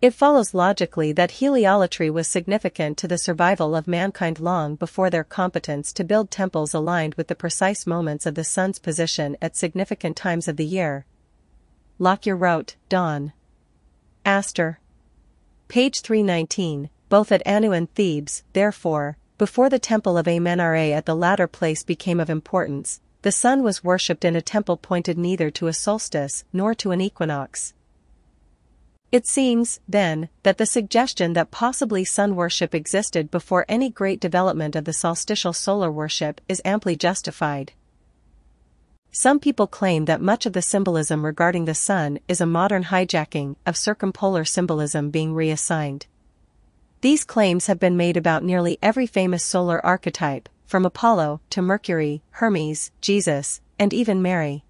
It follows logically that heliolatry was significant to the survival of mankind long before their competence to build temples aligned with the precise moments of the sun's position at significant times of the year. Lockyer wrote, Dawn. Aster. Page 319, both at Anu and Thebes, therefore, before the temple of Amenre at the latter place became of importance, the sun was worshipped in a temple pointed neither to a solstice nor to an equinox. It seems, then, that the suggestion that possibly sun worship existed before any great development of the solstitial solar worship is amply justified. Some people claim that much of the symbolism regarding the sun is a modern hijacking of circumpolar symbolism being reassigned. These claims have been made about nearly every famous solar archetype, from Apollo to Mercury, Hermes, Jesus, and even Mary.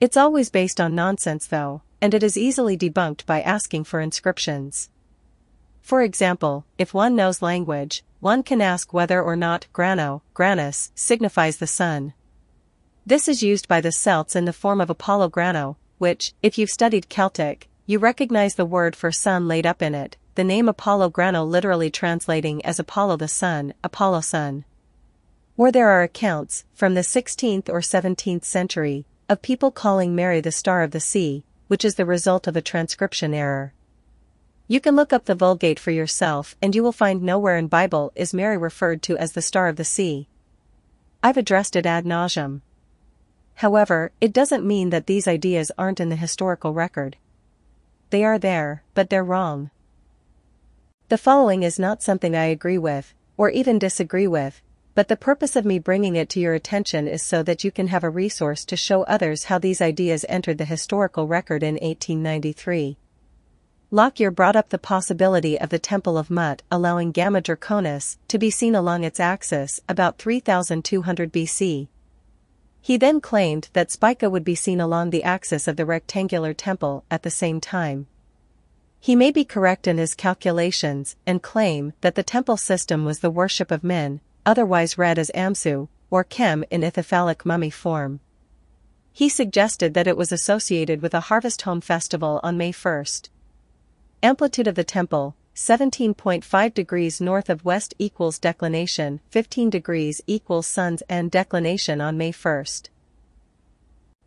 It's always based on nonsense though, and it is easily debunked by asking for inscriptions. For example, if one knows language, one can ask whether or not grano, granus, signifies the sun. This is used by the Celts in the form of Apollo grano, which, if you've studied Celtic, you recognize the word for sun laid up in it, the name Apollo grano literally translating as Apollo the sun, Apollo sun. Or there are accounts, from the 16th or 17th century, of people calling Mary the star of the sea, which is the result of a transcription error. You can look up the Vulgate for yourself and you will find nowhere in Bible is Mary referred to as the star of the sea. I've addressed it ad nauseum. However, it doesn't mean that these ideas aren't in the historical record. They are there, but they're wrong. The following is not something I agree with, or even disagree with, but the purpose of me bringing it to your attention is so that you can have a resource to show others how these ideas entered the historical record in 1893. Lockyer brought up the possibility of the Temple of Mut allowing Gamma Draconis to be seen along its axis about 3200 BC. He then claimed that Spica would be seen along the axis of the rectangular temple at the same time. He may be correct in his calculations and claim that the temple system was the worship of men, otherwise read as Amsu, or Kem in ithyphallic mummy form. He suggested that it was associated with a harvest home festival on May 1st. Amplitude of the temple, 17.5 degrees north of west equals declination, 15 degrees equals sun's and declination on May 1st.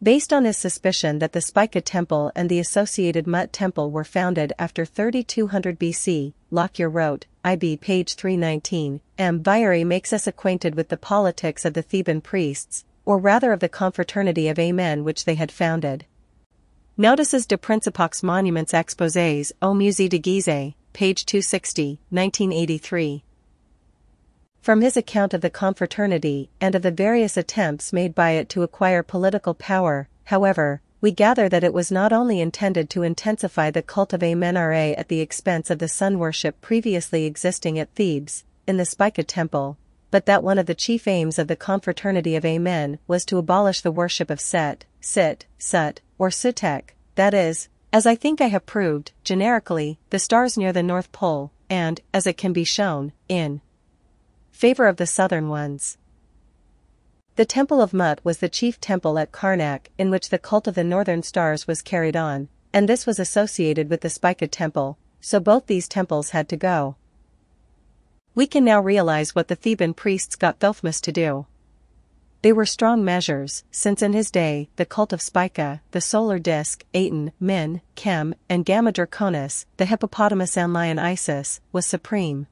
Based on his suspicion that the Spica temple and the associated Mut temple were founded after 3200 BC, Lockyer wrote, IB page 319, M. Makes us acquainted with the politics of the Theban priests, or rather of the confraternity of Amen which they had founded. Notices de Principaux Monuments Exposés au Musée de Gizeh, page 260, 1983. From his account of the confraternity and of the various attempts made by it to acquire political power, however, we gather that it was not only intended to intensify the cult of Amenre at the expense of the sun worship previously existing at Thebes, in the Spica temple, but that one of the chief aims of the confraternity of Amen was to abolish the worship of Set, Sit, Sut, or Sutek, that is, as I think I have proved, generically, the stars near the North Pole, and, as it can be shown, in favor of the southern ones. The Temple of Mut was the chief temple at Karnak in which the cult of the northern stars was carried on, and this was associated with the Spica temple, so both these temples had to go. We can now realize what the Theban priests got Thothmes to do. They were strong measures, since in his day, the cult of Spica, the solar disk, Aten, Min, Kem, and Gamma Draconis, the hippopotamus and lion Isis, was supreme.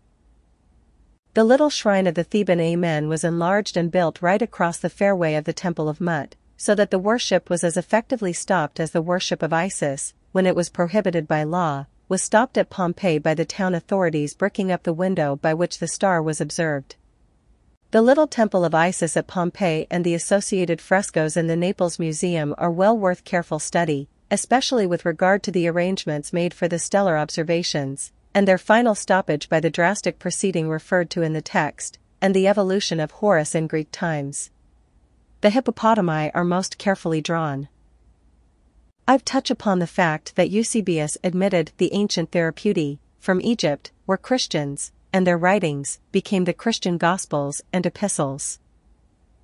The little shrine of the Theban Amen was enlarged and built right across the fairway of the Temple of Mut, so that the worship was as effectively stopped as the worship of Isis, when it was prohibited by law, was stopped at Pompeii by the town authorities bricking up the window by which the star was observed. The little temple of Isis at Pompeii and the associated frescoes in the Naples Museum are well worth careful study, especially with regard to the arrangements made for the stellar observations, and their final stoppage by the drastic proceeding referred to in the text, and the evolution of Horus in Greek times. The hippopotami are most carefully drawn. I've touched upon the fact that Eusebius admitted the ancient Therapeutae, from Egypt, were Christians, and their writings became the Christian Gospels and Epistles.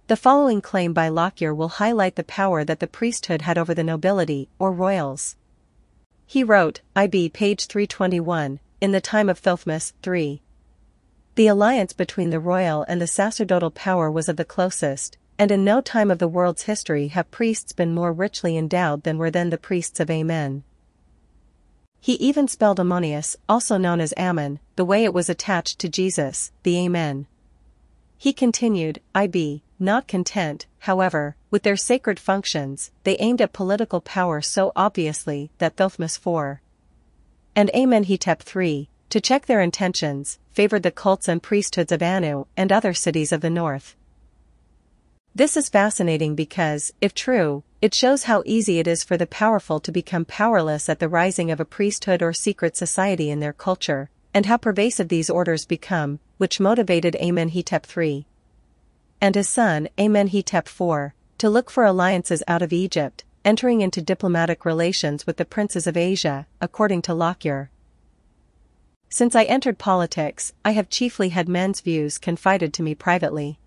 The following claim by Lockyer will highlight the power that the priesthood had over the nobility, or royals. He wrote, IB page 321, in the time of Thothmes, 3. The alliance between the royal and the sacerdotal power was of the closest, and in no time of the world's history have priests been more richly endowed than were then the priests of Amen. He even spelled Ammonius, also known as Ammon, the way it was attached to Jesus, the Amen. He continued, IB, not content, however, with their sacred functions, they aimed at political power so obviously that Thothmes 4 and Amenhotep III, to check their intentions, favored the cults and priesthoods of Anu and other cities of the north. This is fascinating because, if true, it shows how easy it is for the powerful to become powerless at the rising of a priesthood or secret society in their culture, and how pervasive these orders become, which motivated Amenhotep III and his son Amenhotep IV to look for alliances out of Egypt, entering into diplomatic relations with the princes of Asia, according to Lockyer. Since I entered politics, I have chiefly had men's views confided to me privately.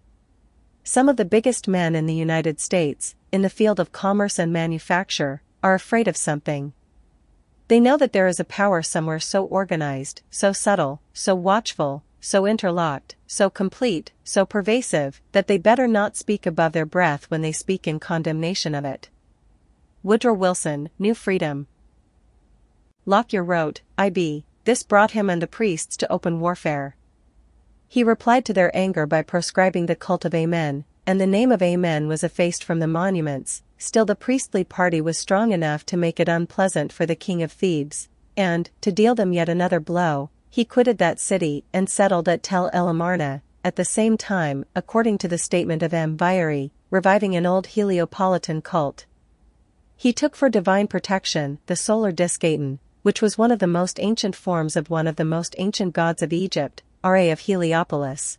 Some of the biggest men in the United States, in the field of commerce and manufacture, are afraid of something. They know that there is a power somewhere so organized, so subtle, so watchful, so interlocked, so complete, so pervasive, that they better not speak above their breath when they speak in condemnation of it. Woodrow Wilson, New Freedom. Lockyer wrote, IB, this brought him and the priests to open warfare. He replied to their anger by proscribing the cult of Amen, and the name of Amen was effaced from the monuments, still the priestly party was strong enough to make it unpleasant for the king of Thebes, and, to deal them yet another blow, he quitted that city and settled at Tel El Amarna, at the same time, according to the statement of M. Reviving an old Heliopolitan cult. He took for divine protection the solar disk Aten, which was one of the most ancient forms of one of the most ancient gods of Egypt, Ra of Heliopolis.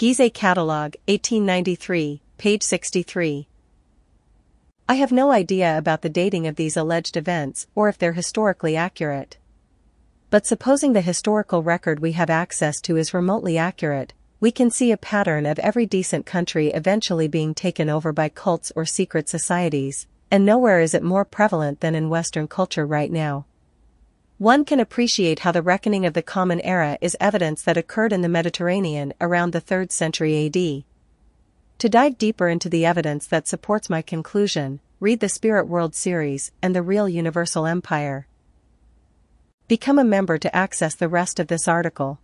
Gizeh Catalogue, 1893, page 63. I have no idea about the dating of these alleged events or if they're historically accurate. But supposing the historical record we have access to is remotely accurate, we can see a pattern of every decent country eventually being taken over by cults or secret societies, and nowhere is it more prevalent than in Western culture right now. One can appreciate how the reckoning of the Common Era is evidence that occurred in the Mediterranean around the 3rd century AD. To dive deeper into the evidence that supports my conclusion, read the Spirit Whirled series and the Real Universal Empire. Become a member to access the rest of this article.